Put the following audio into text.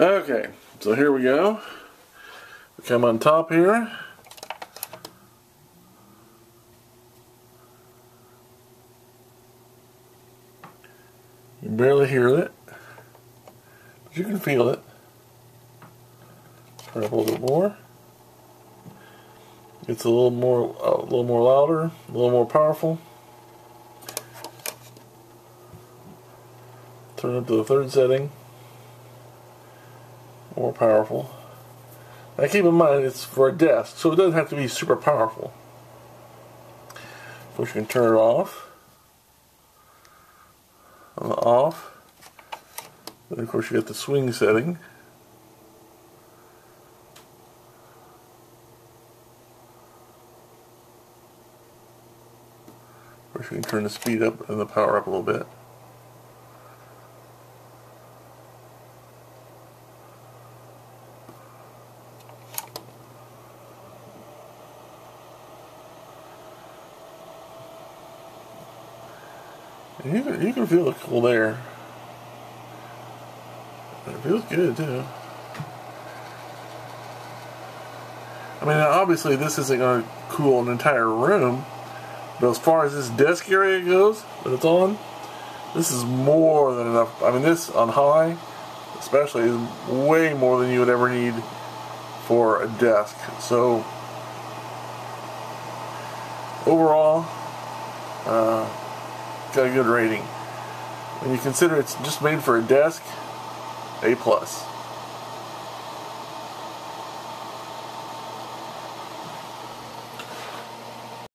Okay, so here we go. We come on top here. You barely hear it, but you can feel it. Turn up a little bit more. It's a little more, a little more louder, a little more powerful. Turn up to the third setting. More powerful. Now keep in mind it's for a desk, so it doesn't have to be super powerful. Of course you can turn it off. On the off. Then of course you got the swing setting. Of course you can turn the speed up and the power up a little bit. You can, you can feel the cool air. It feels good too. I mean, obviously this isn't going to cool an entire room, but as far as this desk area goes that it's on, this is more than enough. I mean, this on high, especially, is way more than you would ever need for a desk. So, overall, uh, got a good rating. When you consider it's just made for a desk, A plus.